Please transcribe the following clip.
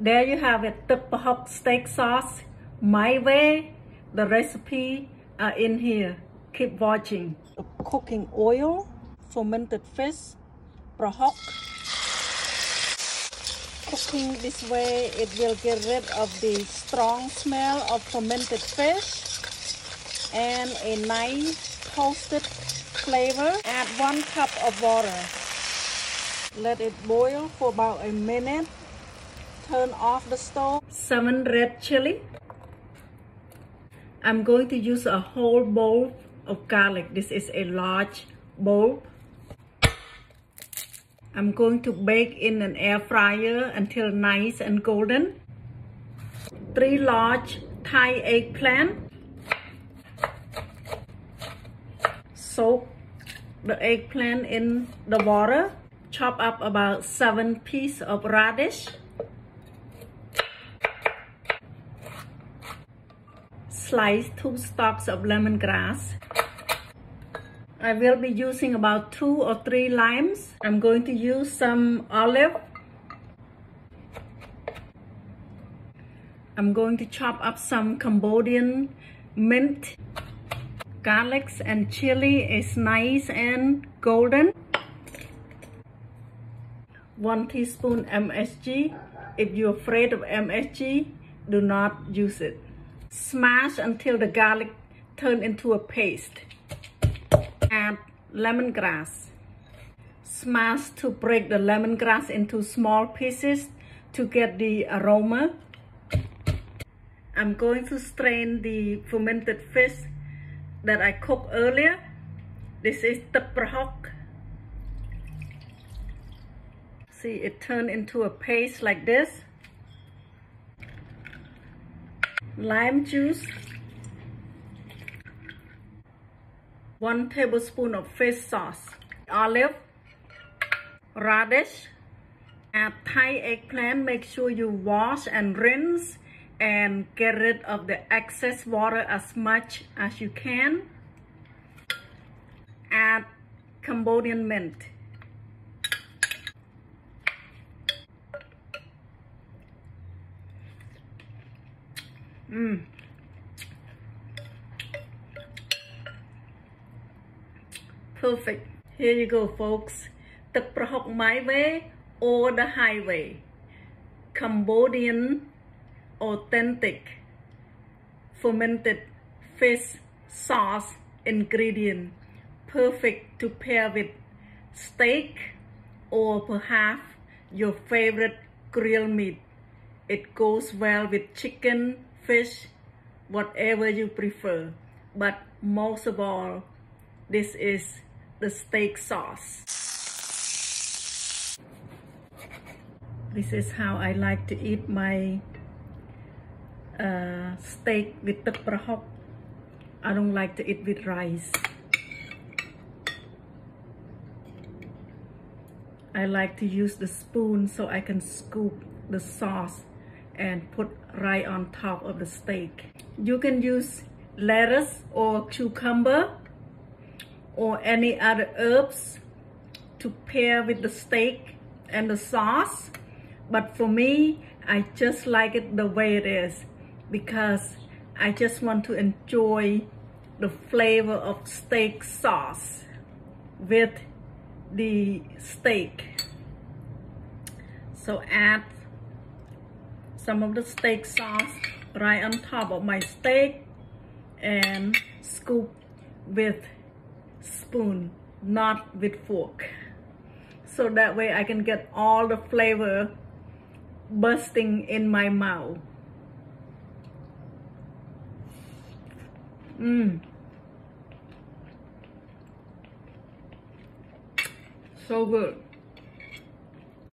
There you have it, the Pahok steak sauce. My way, the recipe are in here. Keep watching. Cooking oil, fermented fish, Pahok. Cooking this way, it will get rid of the strong smell of fermented fish and a nice toasted flavor. Add one cup of water. Let it boil for about a minute. Turn off the stove. Seven red chili. I'm going to use a whole bowl of garlic. This is a large bowl. I'm going to bake in an air fryer until nice and golden. Three large Thai eggplant. soak the eggplant in the water. Chop up about seven pieces of radish. Slice two stalks of lemongrass. I will be using about two or three limes. I'm going to use some olive. I'm going to chop up some Cambodian mint garlics and chili is nice and golden. One teaspoon MSG. If you're afraid of MSG, do not use it. Smash until the garlic turn into a paste. Add lemongrass. Smash to break the lemongrass into small pieces to get the aroma. I'm going to strain the fermented fish that I cooked earlier. This is the prahok. See, it turned into a paste like this. Lime juice. One tablespoon of fish sauce. Olive. Radish. Add Thai eggplant. Make sure you wash and rinse and get rid of the excess water as much as you can. Add Cambodian mint. Mmm. Perfect. Here you go, folks. The Prahok my way or the highway. Cambodian authentic fermented fish sauce ingredient perfect to pair with steak or perhaps your favorite grill meat. It goes well with chicken, fish, whatever you prefer. But most of all, this is the steak sauce. This is how I like to eat my uh, steak with the prahok. I don't like to eat with rice. I like to use the spoon so I can scoop the sauce and put right on top of the steak. You can use lettuce or cucumber or any other herbs to pair with the steak and the sauce. But for me, I just like it the way it is because I just want to enjoy the flavor of steak sauce with the steak. So add some of the steak sauce right on top of my steak and scoop with spoon, not with fork. So that way I can get all the flavor bursting in my mouth. Mmm. So good.